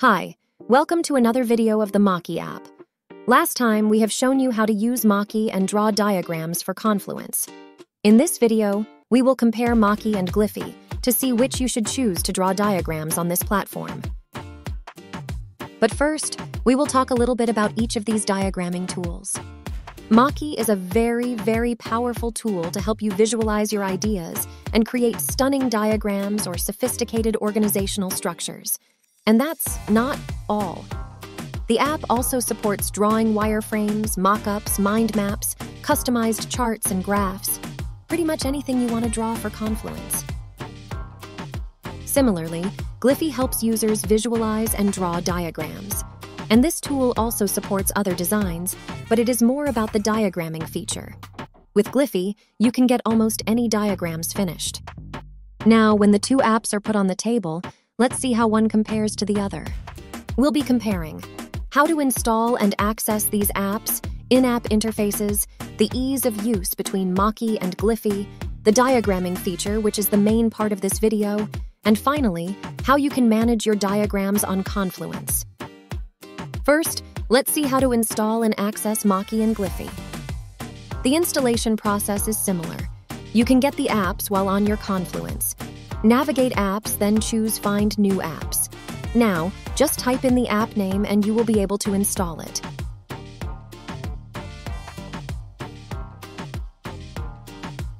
Hi, welcome to another video of the Mocky app. Last time, we have shown you how to use Mocky and draw diagrams for Confluence. In this video, we will compare Mocky and Gliffy to see which you should choose to draw diagrams on this platform. But first, we will talk a little bit about each of these diagramming tools. Mocky is a very, very powerful tool to help you visualize your ideas and create stunning diagrams or sophisticated organizational structures. And that's not all. The app also supports drawing wireframes, mockups, mind maps, customized charts, and graphs. Pretty much anything you want to draw for Confluence. Similarly, Gliffy helps users visualize and draw diagrams. And this tool also supports other designs, but it is more about the diagramming feature. With Gliffy, you can get almost any diagrams finished. Now, when the two apps are put on the table, let's see how one compares to the other. We'll be comparing how to install and access these apps, in-app interfaces, the ease of use between Mocky and Gliffy, the diagramming feature, which is the main part of this video, and finally, how you can manage your diagrams on Confluence. First, let's see how to install and access Mocky and Gliffy. The installation process is similar. You can get the apps while on your Confluence. Navigate apps, then choose Find New Apps. Now, just type in the app name and you will be able to install it.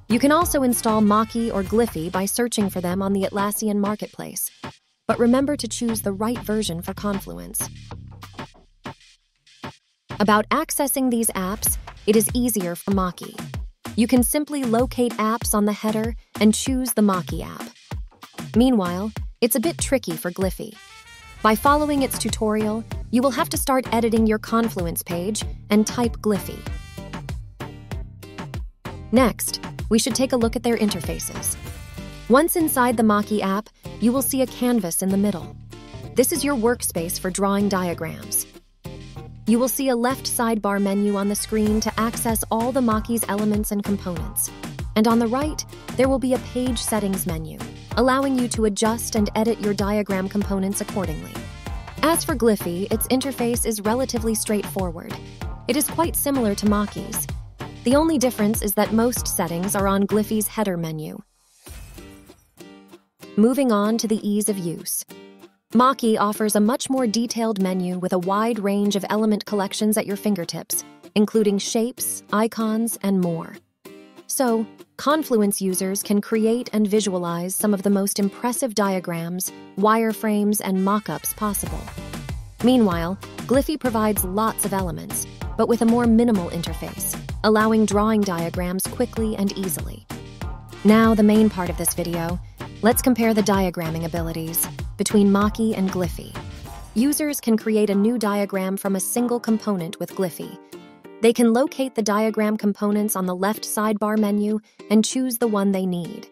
You can also install Mocky or Gliffy by searching for them on the Atlassian Marketplace. But remember to choose the right version for Confluence. About accessing these apps, it is easier for Mocky. You can simply locate apps on the header and choose the Mocky app. Meanwhile, it's a bit tricky for Gliffy. By following its tutorial, you will have to start editing your Confluence page and type Gliffy. Next, we should take a look at their interfaces. Once inside the Mocky app, you will see a canvas in the middle. This is your workspace for drawing diagrams. You will see a left sidebar menu on the screen to access all the Mocky's elements and components. And on the right, there will be a page settings menu, allowing you to adjust and edit your diagram components accordingly. As for Gliffy, its interface is relatively straightforward. It is quite similar to Mocky's. The only difference is that most settings are on Gliffy's header menu. Moving on to the ease of use. Mocky offers a much more detailed menu with a wide range of element collections at your fingertips, including shapes, icons, and more. So, Confluence users can create and visualize some of the most impressive diagrams, wireframes, and mockups possible. Meanwhile, Gliffy provides lots of elements, but with a more minimal interface, allowing drawing diagrams quickly and easily. Now, the main part of this video, let's compare the diagramming abilities between Mocky and Gliffy. Users can create a new diagram from a single component with Gliffy. They can locate the diagram components on the left sidebar menu and choose the one they need.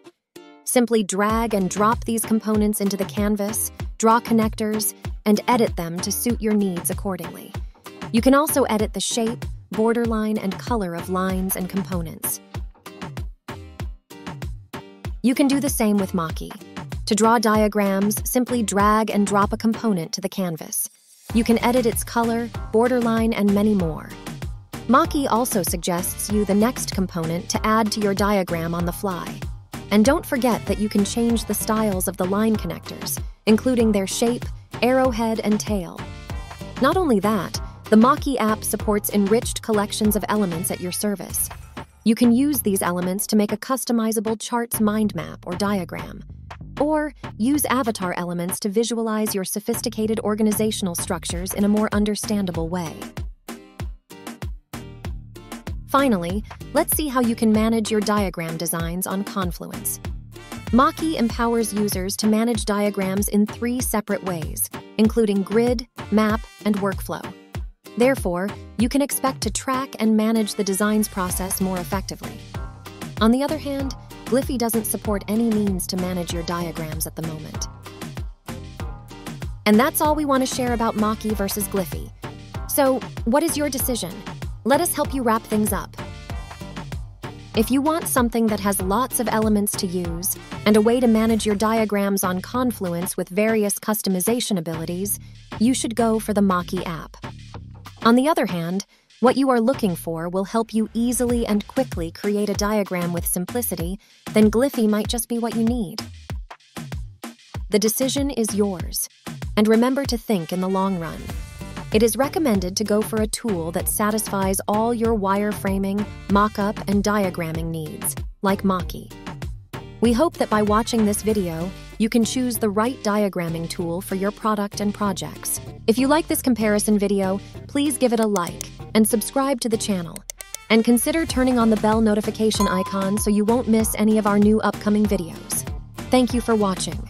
Simply drag and drop these components into the canvas, draw connectors, and edit them to suit your needs accordingly. You can also edit the shape, borderline, and color of lines and components. You can do the same with Mocky. To draw diagrams, simply drag and drop a component to the canvas. You can edit its color, borderline, and many more. Mocky also suggests you the next component to add to your diagram on the fly. And don't forget that you can change the styles of the line connectors, including their shape, arrowhead, and tail. Not only that, the Mocky app supports enriched collections of elements at your service. You can use these elements to make a customizable charts mind map or diagram. Or use avatar elements to visualize your sophisticated organizational structures in a more understandable way. Finally, let's see how you can manage your diagram designs on Confluence. Mocky empowers users to manage diagrams in three separate ways, including grid, map, and workflow. Therefore, you can expect to track and manage the designs process more effectively. On the other hand, Gliffy doesn't support any means to manage your diagrams at the moment. And that's all we want to share about Mocky versus Gliffy. So, what is your decision? Let us help you wrap things up. If you want something that has lots of elements to use and a way to manage your diagrams on Confluence with various customization abilities, you should go for the Mocky app. On the other hand, what you are looking for will help you easily and quickly create a diagram with simplicity, then Gliffy might just be what you need. The decision is yours, and remember to think in the long run. It is recommended to go for a tool that satisfies all your wireframing, mock-up, and diagramming needs, like Mocky. We hope that by watching this video, you can choose the right diagramming tool for your product and projects. If you like this comparison video, please give it a like and subscribe to the channel. And consider turning on the bell notification icon so you won't miss any of our new upcoming videos. Thank you for watching.